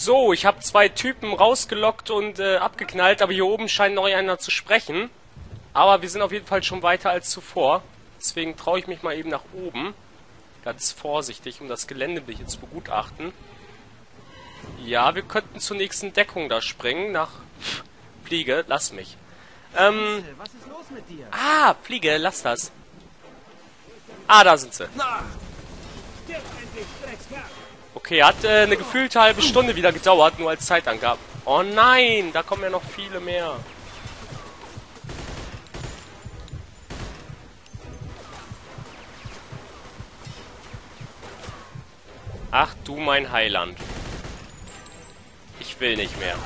So, ich habe zwei Typen rausgelockt und äh, abgeknallt, aber hier oben scheint noch einer zu sprechen. Aber wir sind auf jeden Fall schon weiter als zuvor. Deswegen traue ich mich mal eben nach oben. Ganz vorsichtig, um das Gelände hier zu begutachten. Ja, wir könnten zur nächsten Deckung da springen. Nach Fliege, lass mich. Ähm, Was ist los mit dir? ah, Fliege, lass das. Ah, da sind sie. Okay, hat äh, eine gefühlte halbe Stunde wieder gedauert, nur als Zeitangabe. Oh nein, da kommen ja noch viele mehr. Ach du mein Heiland. Ich will nicht mehr.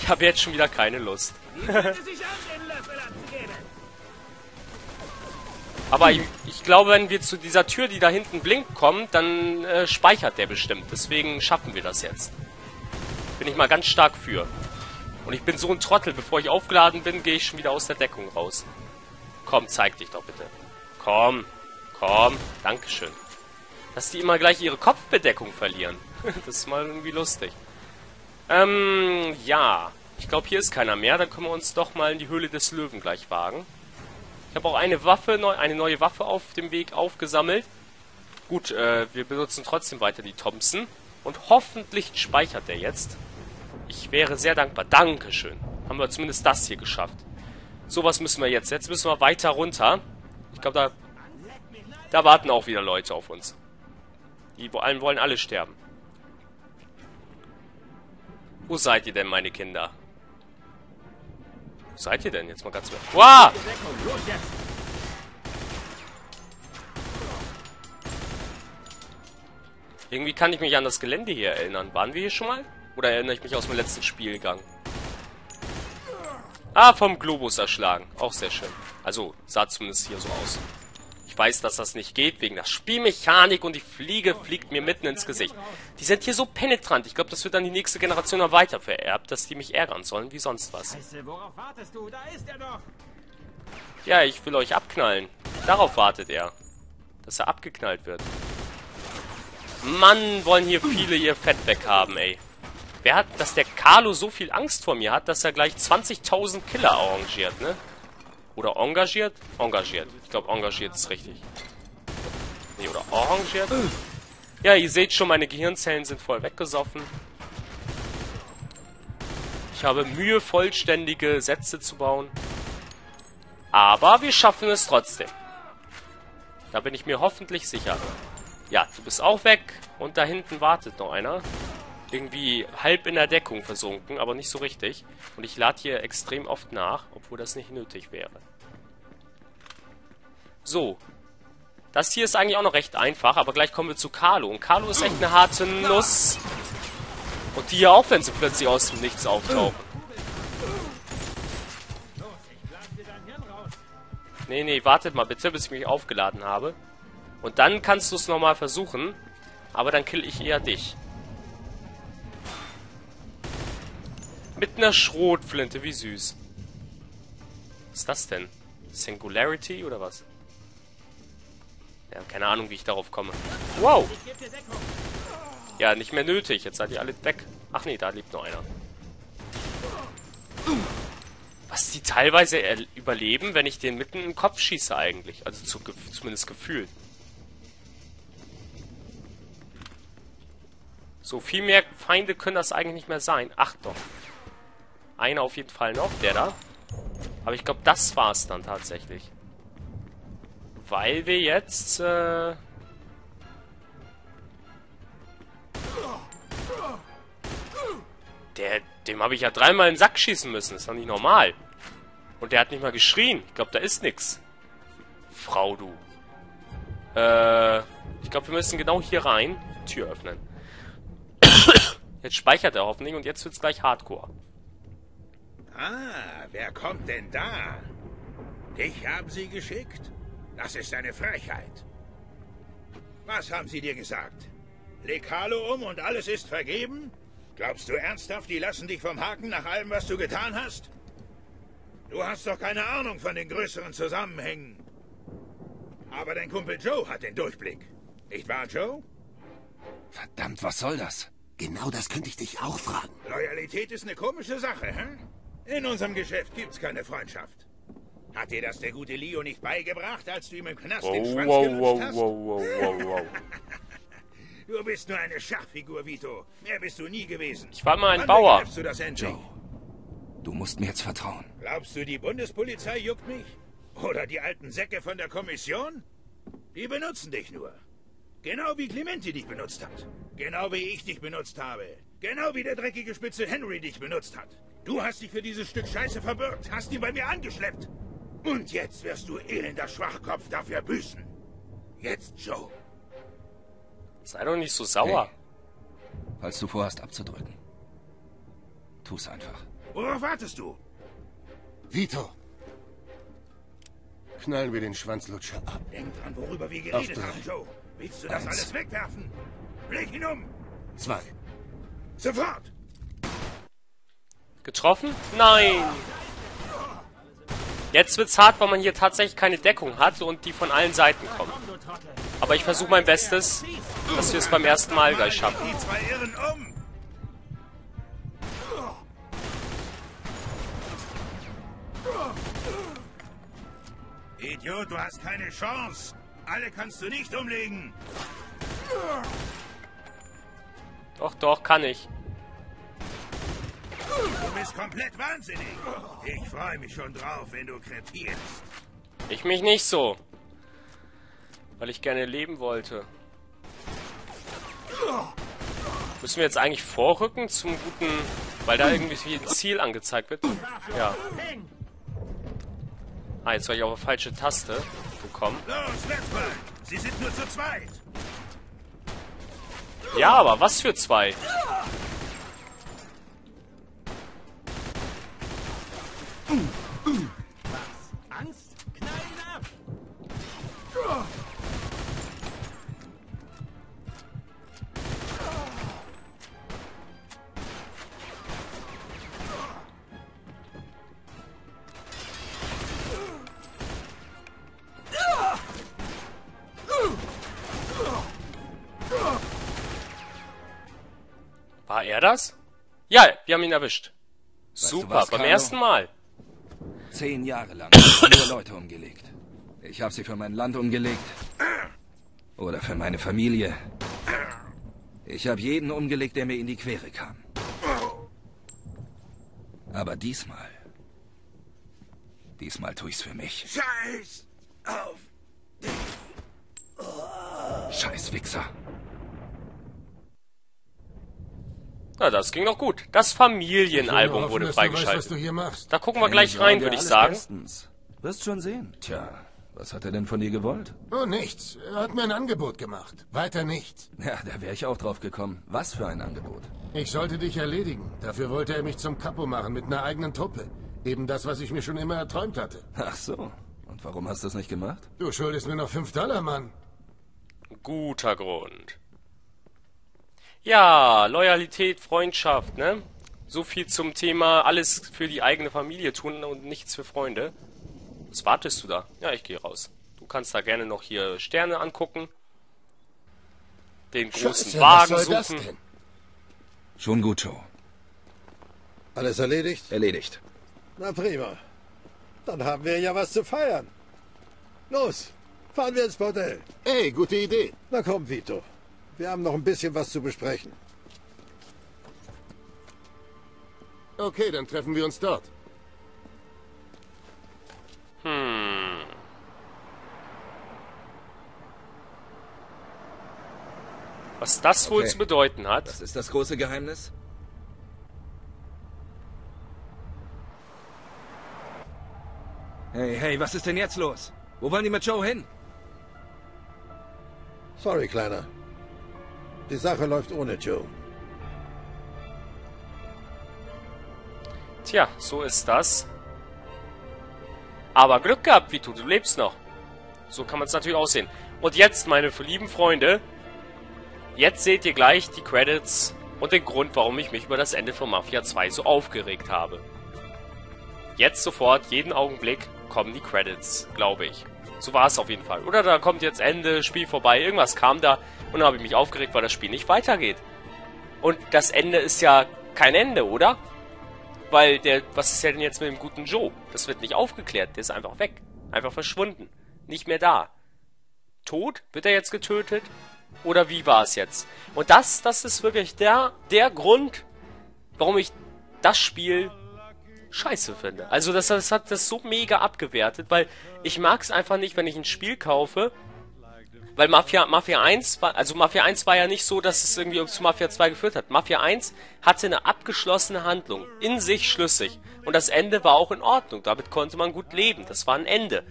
Ich habe jetzt schon wieder keine Lust. Aber ich, ich glaube, wenn wir zu dieser Tür, die da hinten blinkt, kommen, dann äh, speichert der bestimmt. Deswegen schaffen wir das jetzt. Bin ich mal ganz stark für. Und ich bin so ein Trottel. Bevor ich aufgeladen bin, gehe ich schon wieder aus der Deckung raus. Komm, zeig dich doch bitte. Komm, komm. Dankeschön. Dass die immer gleich ihre Kopfbedeckung verlieren. das ist mal irgendwie lustig. Ähm, ja. Ich glaube, hier ist keiner mehr. Dann können wir uns doch mal in die Höhle des Löwen gleich wagen. Habe auch eine Waffe, neu, eine neue Waffe auf dem Weg aufgesammelt. Gut, äh, wir benutzen trotzdem weiter die Thompson. Und hoffentlich speichert der jetzt. Ich wäre sehr dankbar. Dankeschön. Haben wir zumindest das hier geschafft. So, was müssen wir jetzt? Jetzt müssen wir weiter runter. Ich glaube, da, da warten auch wieder Leute auf uns. Die wollen alle sterben. Wo seid ihr denn, meine Kinder? Seid ihr denn? Jetzt mal ganz... Wow! Irgendwie kann ich mich an das Gelände hier erinnern. Waren wir hier schon mal? Oder erinnere ich mich aus dem letzten Spielgang? Ah, vom Globus erschlagen. Auch sehr schön. Also, sah zumindest hier so aus. Ich weiß, dass das nicht geht, wegen der Spielmechanik und die Fliege fliegt mir mitten ins Gesicht. Die sind hier so penetrant. Ich glaube, das wird dann die nächste Generation noch weiter vererbt, dass die mich ärgern sollen, wie sonst was. Scheiße, worauf wartest du? Da ist er doch. Ja, ich will euch abknallen. Darauf wartet er. Dass er abgeknallt wird. Mann, wollen hier viele ihr Fett weghaben, ey. Wer hat, dass der Carlo so viel Angst vor mir hat, dass er gleich 20.000 Killer arrangiert, ne? Oder engagiert? Engagiert. Ich glaube, engagiert ist richtig. Nee, oder arrangiert? Ja, ihr seht schon, meine Gehirnzellen sind voll weggesoffen. Ich habe Mühe, vollständige Sätze zu bauen. Aber wir schaffen es trotzdem. Da bin ich mir hoffentlich sicher. Ja, du bist auch weg. Und da hinten wartet noch einer. Irgendwie halb in der Deckung versunken, aber nicht so richtig. Und ich lade hier extrem oft nach, obwohl das nicht nötig wäre. So. Das hier ist eigentlich auch noch recht einfach, aber gleich kommen wir zu Carlo. Und Carlo ist echt eine harte Nuss. Und die hier auch, wenn sie plötzlich aus dem Nichts auftauchen. Nee, nee, wartet mal bitte, bis ich mich aufgeladen habe. Und dann kannst du es nochmal versuchen. Aber dann kill ich eher dich. Mit einer Schrotflinte, wie süß. Was ist das denn? Singularity oder was? Ja, keine Ahnung, wie ich darauf komme. Wow! Ja, nicht mehr nötig. Jetzt seid ihr alle weg. Ach nee, da lebt noch einer. Was die teilweise überleben, wenn ich den mitten den Kopf schieße eigentlich. Also zu, zumindest gefühlt. So, viel mehr Feinde können das eigentlich nicht mehr sein. Ach doch. Einer auf jeden Fall noch, der da. Aber ich glaube, das war's dann tatsächlich. Weil wir jetzt, äh... Der, dem habe ich ja dreimal in den Sack schießen müssen. Das ist doch nicht normal. Und der hat nicht mal geschrien. Ich glaube, da ist nix. Frau, du. Äh, ich glaube, wir müssen genau hier rein. Tür öffnen. Jetzt speichert er hoffentlich und jetzt wird's gleich Hardcore. Ah, wer kommt denn da? Dich haben sie geschickt? Das ist eine Frechheit. Was haben sie dir gesagt? Leg Carlo um und alles ist vergeben? Glaubst du ernsthaft, die lassen dich vom Haken nach allem, was du getan hast? Du hast doch keine Ahnung von den größeren Zusammenhängen. Aber dein Kumpel Joe hat den Durchblick. Nicht wahr, Joe? Verdammt, was soll das? Genau das könnte ich dich auch fragen. Loyalität ist eine komische Sache, hä? In unserem Geschäft gibt's keine Freundschaft. Hat dir das der gute Leo nicht beigebracht, als du ihm im Knast den Wow, Schwanz wow, wow, hast? wow, wow, wow, wow. Du bist nur eine Schachfigur, Vito. Mehr bist du nie gewesen. Ich war mal ein Wann Bauer. du das? Joe, du musst mir jetzt vertrauen. Glaubst du, die Bundespolizei juckt mich? Oder die alten Säcke von der Kommission? Die benutzen dich nur. Genau wie Clementi dich benutzt hat. Genau wie ich dich benutzt habe. Genau wie der dreckige Spitze Henry dich benutzt hat. Du hast dich für dieses Stück Scheiße verbürgt, hast ihn bei mir angeschleppt. Und jetzt wirst du elender Schwachkopf dafür büßen. Jetzt, Joe. Sei doch nicht so sauer. Falls du vorhast abzudrücken, tu's einfach. Worauf wartest du? Vito! Knallen wir den Schwanzlutscher ab. Denk dran, worüber wir geredet haben, Joe. Willst du das Eins. alles wegwerfen? Leg ihn um. Zwei. Sofort. Getroffen? Nein! Jetzt wird's hart, weil man hier tatsächlich keine Deckung hat und die von allen Seiten kommen. Aber ich versuche mein Bestes, dass wir es beim ersten Mal gleich schaffen. Idiot, du hast keine Chance. Alle kannst du nicht umlegen. Doch, doch, kann ich. Du bist komplett wahnsinnig. Ich freue mich schon drauf, wenn du krepierst. Ich mich nicht so. Weil ich gerne leben wollte. Müssen wir jetzt eigentlich vorrücken zum guten... Weil da irgendwie ein Ziel angezeigt wird? Ja. Ah, jetzt war ich auf eine falsche Taste gekommen. Los, let's mal. Sie sind nur zu zweit. Ja, aber was für zwei? War er das? Ja, wir haben ihn erwischt. du Super, was, beim Carlo? ersten Mal. Zehn Jahre lang habe ich nur Leute umgelegt. Ich habe sie für mein Land umgelegt. Oder für meine Familie. Ich habe jeden umgelegt, der mir in die Quere kam. Aber diesmal... Diesmal tue ich's für mich. Scheiß auf. Scheiß Wichser. Na, das ging doch gut. Das Familienalbum wurde weißt, freigeschaltet. du hier machst. Da gucken wir gleich rein, würde ich sagen. Bestens. Wirst schon sehen. Tja, was hat er denn von dir gewollt? Oh, nichts. Er hat mir ein Angebot gemacht. Weiter nichts. Ja, da wäre ich auch drauf gekommen. Was für ein Angebot. Ich sollte dich erledigen. Dafür wollte er mich zum Kapo machen mit einer eigenen Truppe. Eben das, was ich mir schon immer erträumt hatte. Ach so. Und warum hast du das nicht gemacht? Du schuldest mir noch fünf Dollar, Mann. Guter Grund. Ja, Loyalität, Freundschaft, ne? So viel zum Thema alles für die eigene Familie tun und nichts für Freunde. Was wartest du da? Ja, ich gehe raus. Du kannst da gerne noch hier Sterne angucken. Den großen Scheiße, was Wagen soll das suchen. denn? Schon gut, Joe. Alles erledigt? Erledigt. Na prima. Dann haben wir ja was zu feiern. Los, fahren wir ins Bordell. Ey, gute Idee. Na komm, Vito. Wir haben noch ein bisschen was zu besprechen. Okay, dann treffen wir uns dort. Was das wohl Okay. zu bedeuten hat. Was ist das große Geheimnis? Hey, hey, was ist denn jetzt los? Wo wollen die mit Joe hin? Sorry, Kleiner. Die Sache läuft ohne Joe. Tja, so ist das. Aber Glück gehabt, Vito, du lebst noch. So kann man es natürlich aussehen. Und jetzt, meine lieben Freunde, jetzt seht ihr gleich die Credits und den Grund, warum ich mich über das Ende von Mafia 2 so aufgeregt habe. Jetzt sofort, jeden Augenblick, kommen die Credits, glaube ich. So war es auf jeden Fall. Oder da kommt jetzt Ende, Spiel vorbei, irgendwas kam da und dann habe ich mich aufgeregt, weil das Spiel nicht weitergeht. Und das Ende ist ja kein Ende, oder? Weil der, was ist ja denn jetzt mit dem guten Joe? Das wird nicht aufgeklärt, der ist einfach weg. Einfach verschwunden. Nicht mehr da. Tot? Wird er jetzt getötet? Oder wie war es jetzt? Und das, das ist wirklich der, der Grund, warum ich das Spiel scheiße finde. Also das, das hat das so mega abgewertet, weil ich mag es einfach nicht, wenn ich ein Spiel kaufe, weil Mafia, Mafia 1 war, also Mafia 1 war ja nicht so, dass es irgendwie zu Mafia 2 geführt hat. Mafia 1 hatte eine abgeschlossene Handlung, in sich schlüssig. Und das Ende war auch in Ordnung. Damit konnte man gut leben. Das war ein Ende.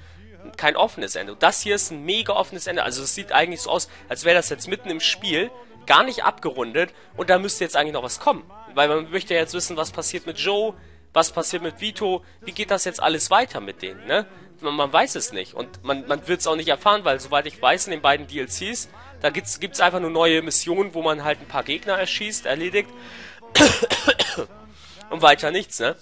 Kein offenes Ende. Und das hier ist ein mega offenes Ende. Also es sieht eigentlich so aus, als wäre das jetzt mitten im Spiel, gar nicht abgerundet. Und da müsste jetzt eigentlich noch was kommen. Weil man möchte ja jetzt wissen, was passiert mit Joe, was passiert mit Vito, wie geht das jetzt alles weiter mit denen, ne? Man, man weiß es nicht und man, man wird es auch nicht erfahren, weil soweit ich weiß, in den beiden DLCs, da gibt es einfach nur neue Missionen, wo man halt ein paar Gegner erschießt, erledigt und weiter nichts, ne?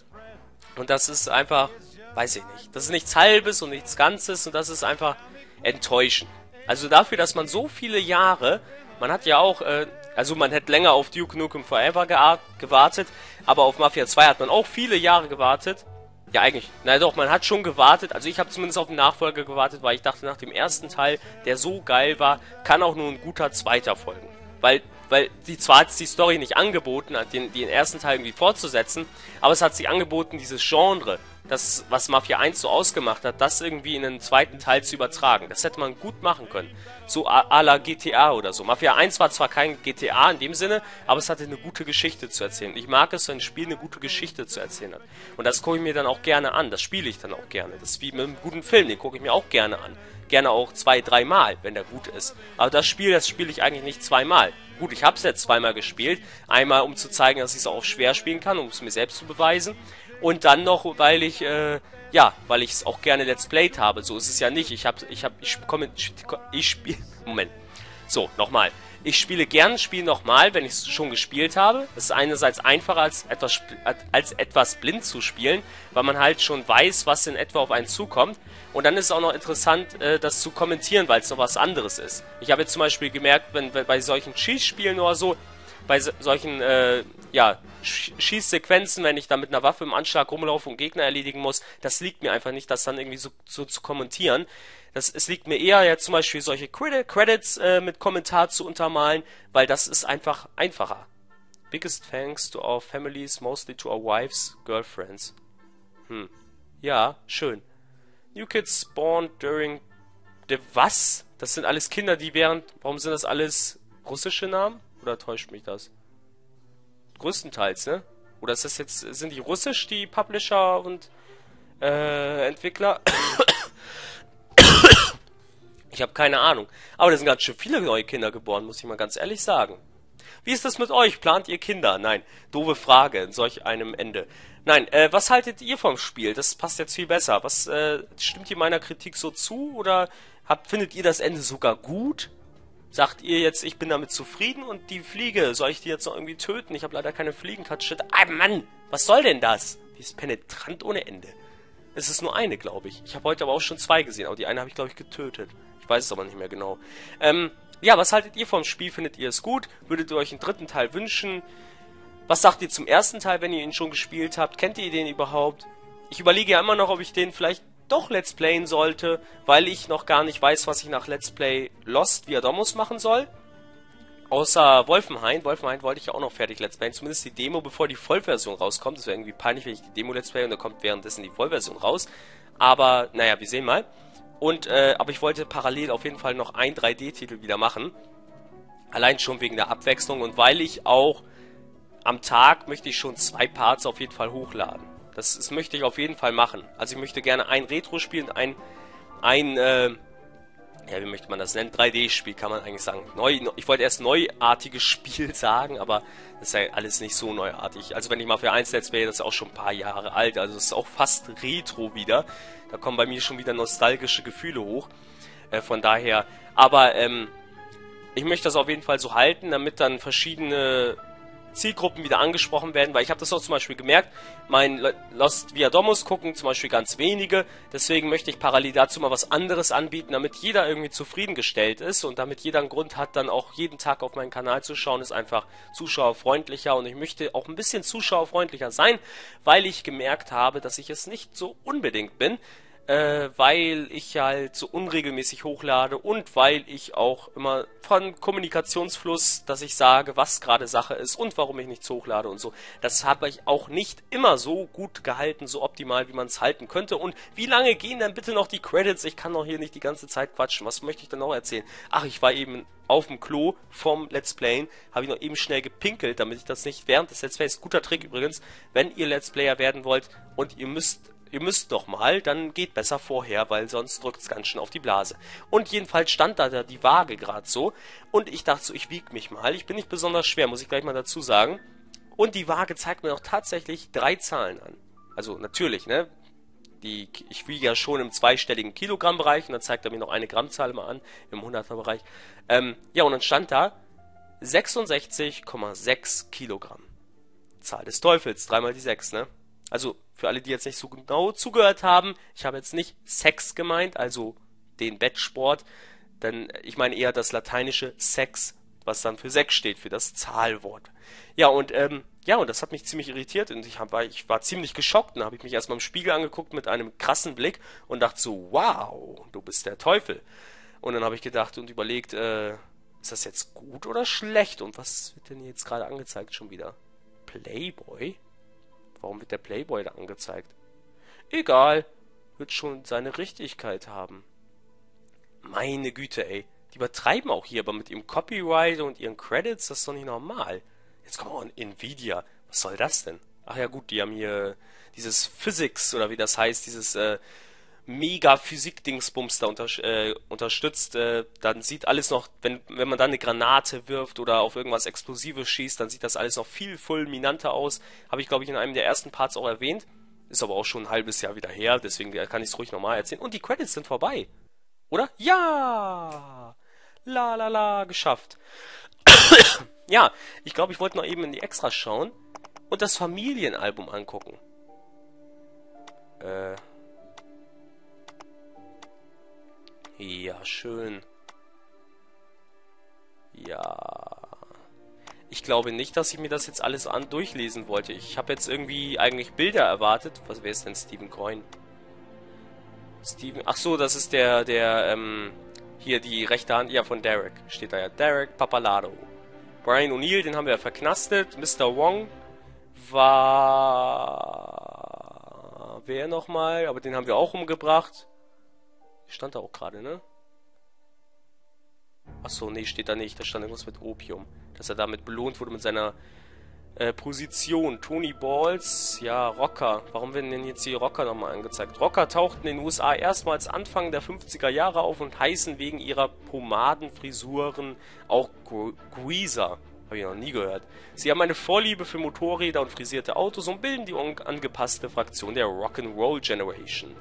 Und das ist einfach, weiß ich nicht, das ist nichts Halbes und nichts Ganzes und das ist einfach enttäuschend. Also dafür, dass man so viele Jahre, man hat ja auch äh, also man hätte länger auf Duke Nukem Forever gewartet, aber auf Mafia 2 hat man auch viele Jahre gewartet. Ja, eigentlich. Na doch, man hat schon gewartet. Also ich habe zumindest auf den Nachfolger gewartet, weil ich dachte, nach dem ersten Teil, der so geil war, kann auch nur ein guter zweiter folgen. Weil, weil die zwar hat die Story nicht angeboten, den, den ersten Teil irgendwie fortzusetzen, aber es hat sich angeboten, dieses Genre das, was Mafia 1 so ausgemacht hat, das irgendwie in einen zweiten Teil zu übertragen. Das hätte man gut machen können. So à la GTA oder so. Mafia 1 war zwar kein GTA in dem Sinne, aber es hatte eine gute Geschichte zu erzählen. Ich mag es, wenn ein Spiel eine gute Geschichte zu erzählen hat. Und das gucke ich mir dann auch gerne an. Das spiele ich dann auch gerne. Das ist wie mit einem guten Film, den gucke ich mir auch gerne an. Gerne auch zwei, dreimal, wenn der gut ist. Aber das Spiel, das spiele ich eigentlich nicht zweimal. Gut, ich habe es jetzt zweimal gespielt. Einmal, um zu zeigen, dass ich es auch schwer spielen kann, um es mir selbst zu beweisen. Und dann noch, weil ich, äh, ja, weil ich es auch gerne Let's Played habe. So ist es ja nicht. Ich habe, ich habe, ich komme, ich, spiele, Moment. So, nochmal. Ich spiele gern Spiel nochmal, wenn ich es schon gespielt habe. Es ist einerseits einfacher als etwas, als etwas blind zu spielen, weil man halt schon weiß, was in etwa auf einen zukommt. Und dann ist es auch noch interessant, äh, das zu kommentieren, weil es noch was anderes ist. Ich habe jetzt zum Beispiel gemerkt, wenn, wenn bei solchen Cheese-Spielen oder so, bei so, solchen äh, ja, Schießsequenzen, wenn ich da mit einer Waffe im Anschlag rumlaufe und Gegner erledigen muss, das liegt mir einfach nicht, das dann irgendwie so, so zu kommentieren. Das, es liegt mir eher ja zum Beispiel solche Credits äh, mit Kommentar zu untermalen, weil das ist einfach einfacher. Biggest thanks to our families, mostly to our wives, girlfriends. Hm. Ja, schön. New kids spawned during the was? Das sind alles Kinder, die während. Warum sind das alles russische Namen? Oder täuscht mich das? Größtenteils, ne? Oder ist das jetzt, sind die russisch, die Publisher und äh, Entwickler? ich habe keine Ahnung. Aber da sind ganz schön viele neue Kinder geboren, muss ich mal ganz ehrlich sagen. Wie ist das mit euch? Plant ihr Kinder? Nein, doofe Frage in solch einem Ende. Nein, äh, was haltet ihr vom Spiel? Das passt jetzt viel besser. Was äh, stimmt ihr meiner Kritik so zu oder habt, findet ihr das Ende sogar gut? Sagt ihr jetzt, ich bin damit zufrieden und die Fliege, soll ich die jetzt noch irgendwie töten? Ich habe leider keine Fliegenkatze. Ah, Mann, was soll denn das? Die ist penetrant ohne Ende. Es ist nur eine, glaube ich. Ich habe heute aber auch schon zwei gesehen, aber die eine habe ich, glaube ich, getötet. Ich weiß es aber nicht mehr genau. Ähm, ja, was haltet ihr vom Spiel? Findet ihr es gut? Würdet ihr euch einen dritten Teil wünschen? Was sagt ihr zum ersten Teil, wenn ihr ihn schon gespielt habt? Kennt ihr den überhaupt? Ich überlege ja immer noch, ob ich den vielleicht doch Let's Playen sollte, weil ich noch gar nicht weiß, was ich nach Let's Play Lost via Domus machen soll. Außer Wolfenhain. Wolfenhain wollte ich ja auch noch fertig Let's Playen. Zumindest die Demo, bevor die Vollversion rauskommt. Das wäre irgendwie peinlich, wenn ich die Demo Let's Play und dann kommt währenddessen die Vollversion raus. Aber, naja, wir sehen mal. Und, äh, aber ich wollte parallel auf jeden Fall noch ein 3D-Titel wieder machen. Allein schon wegen der Abwechslung und weil ich auch am Tag möchte ich schon zwei Parts auf jeden Fall hochladen. Das, das möchte ich auf jeden Fall machen. Also ich möchte gerne ein Retro-Spiel und ein, ein, äh, ja, wie möchte man das nennen? 3D-Spiel kann man eigentlich sagen. Neu, ich wollte erst neuartiges Spiel sagen, aber das ist ja alles nicht so neuartig. Also wenn ich mal für 1 Let's Play, das ist auch schon ein paar Jahre alt, also das ist auch fast Retro wieder. Da kommen bei mir schon wieder nostalgische Gefühle hoch. Äh, von daher, aber ähm, ich möchte das auf jeden Fall so halten, damit dann verschiedene Zielgruppen wieder angesprochen werden, weil ich habe das auch zum Beispiel gemerkt, mein Lo- Lost Via Domus gucken zum Beispiel ganz wenige, deswegen möchte ich parallel dazu mal was anderes anbieten, damit jeder irgendwie zufriedengestellt ist und damit jeder einen Grund hat, dann auch jeden Tag auf meinen Kanal zu schauen, ist einfach zuschauerfreundlicher und ich möchte auch ein bisschen zuschauerfreundlicher sein, weil ich gemerkt habe, dass ich es nicht so unbedingt bin äh, weil ich halt so unregelmäßig hochlade und weil ich auch immer von Kommunikationsfluss, dass ich sage, was gerade Sache ist und warum ich nichts hochlade und so. Das habe ich auch nicht immer so gut gehalten, so optimal, wie man es halten könnte. Und wie lange gehen denn bitte noch die Credits? Ich kann doch hier nicht die ganze Zeit quatschen. Was möchte ich denn noch erzählen? Ach, ich war eben auf dem Klo vom Let's Playen, habe ich noch eben schnell gepinkelt, damit ich das nicht während des Let's Plays, guter Trick übrigens, wenn ihr Let's Player werden wollt und ihr müsst ihr müsst doch mal, dann geht besser vorher, weil sonst drückt es ganz schön auf die Blase. Und jedenfalls stand da die Waage gerade so und ich dachte so, ich wieg mich mal. Ich bin nicht besonders schwer, muss ich gleich mal dazu sagen. Und die Waage zeigt mir auch tatsächlich drei Zahlen an. Also natürlich, ne? Die, ich wiege ja schon im zweistelligen Kilogrammbereich und dann zeigt er mir noch eine Grammzahl mal an, im 100er Bereich. Ähm, ja, und dann stand da 66,6 Kilogramm. Zahl des Teufels, dreimal die 6, ne? Also für alle, die jetzt nicht so genau zugehört haben, ich habe jetzt nicht Sex gemeint, also den Bettsport, denn ich meine eher das lateinische Sex, was dann für Sex steht, für das Zahlwort. Ja, und ähm, ja, und das hat mich ziemlich irritiert und ich, hab, ich war ziemlich geschockt. Dann habe ich mich erstmal im Spiegel angeguckt mit einem krassen Blick und dachte so, wow, du bist der Teufel. Und dann habe ich gedacht und überlegt, äh, ist das jetzt gut oder schlecht? Und was wird denn jetzt gerade angezeigt schon wieder? Playboy? Warum wird der Playboy da angezeigt? Egal, wird schon seine Richtigkeit haben. Meine Güte, ey. Die übertreiben auch hier, aber mit ihrem Copyright und ihren Credits, das ist doch nicht normal. Jetzt kommen wir an Nvidia. Was soll das denn? Ach ja gut, die haben hier dieses Physics oder wie das heißt, dieses äh, mega Physik-Dingsbums da unter, äh, unterstützt. Äh, dann sieht alles noch, wenn, wenn man dann eine Granate wirft oder auf irgendwas Explosives schießt, dann sieht das alles noch viel fulminanter aus. Habe ich, glaube ich, in einem der ersten Parts auch erwähnt. Ist aber auch schon ein halbes Jahr wieder her, deswegen kann ich es ruhig nochmal erzählen. Und die Credits sind vorbei. Oder? Ja! La la la, geschafft. ja, ich glaube, ich wollte noch eben in die Extras schauen und das Familienalbum angucken. Äh. Ja, schön. Ja. Ich glaube nicht, dass ich mir das jetzt alles an durchlesen wollte. Ich habe jetzt irgendwie eigentlich Bilder erwartet. Was wäre es denn, Stephen Coin? Steven. Ach so, das ist der, der, ähm, hier die rechte Hand, ja, von Derek. Steht da ja. Derek Papalado. Brian O'Neill, den haben wir verknastet. Mr. Wong war. Wer nochmal? Aber den haben wir auch umgebracht. Stand da auch gerade, ne? Achso, nee, steht da nicht. Da stand irgendwas mit Opium. Dass er damit belohnt wurde mit seiner äh, Position. Tony Balls, ja, Rocker. Warum werden denn jetzt die Rocker nochmal angezeigt? Rocker tauchten in den USA erstmals Anfang der 50er Jahre auf und heißen wegen ihrer Pomadenfrisuren auch Gre- Greaser. Habe ich noch nie gehört. Sie haben eine Vorliebe für Motorräder und frisierte Autos und bilden die angepasste Fraktion der Rock'n'Roll Generation.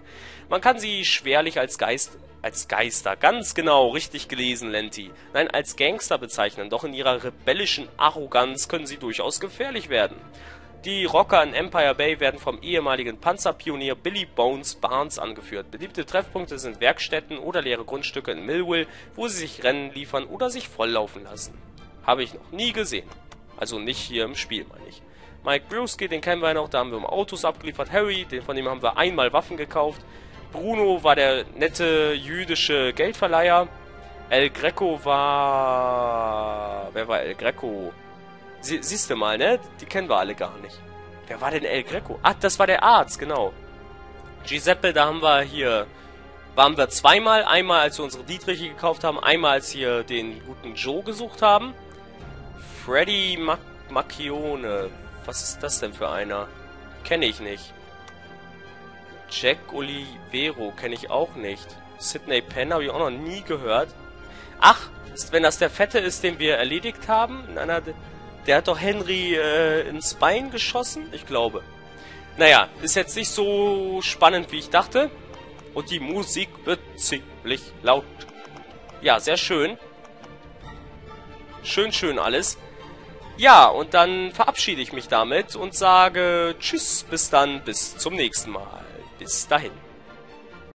Man kann sie schwerlich als Geist, als Geister, ganz genau, richtig gelesen, Lenti. Nein, als Gangster bezeichnen, doch in ihrer rebellischen Arroganz können sie durchaus gefährlich werden. Die Rocker in Empire Bay werden vom ehemaligen Panzerpionier Billy Bones Barnes angeführt. Beliebte Treffpunkte sind Werkstätten oder leere Grundstücke in Millville, wo sie sich Rennen liefern oder sich volllaufen lassen. Habe ich noch nie gesehen. Also nicht hier im Spiel, meine ich. Mike Brewski, den kennen wir noch, da haben wir um Autos abgeliefert. Harry, den, von dem haben wir einmal Waffen gekauft. Bruno war der nette jüdische Geldverleiher. El Greco war... Wer war El Greco? Sie, siehst du mal, ne? Die kennen wir alle gar nicht. Wer war denn El Greco? Ah, das war der Arzt, genau. Giuseppe, da haben wir hier... Waren wir zweimal. Einmal, als wir unsere Dietriche gekauft haben. Einmal, als wir den guten Joe gesucht haben. Freddy Mac Macchione. Was ist das denn für einer? Kenne ich nicht. Jack Olivero kenne ich auch nicht. Sidney Penn habe ich auch noch nie gehört. Ach, ist, wenn das der Fette ist, den wir erledigt haben, in einer, de- der hat doch Henry äh, ins Bein geschossen? Ich glaube. Naja, ist jetzt nicht so spannend, wie ich dachte. Und die Musik wird ziemlich laut. Ja, sehr schön. Schön, schön alles. Ja, und dann verabschiede ich mich damit und sage Tschüss, bis dann, bis zum nächsten Mal. Bis dahin.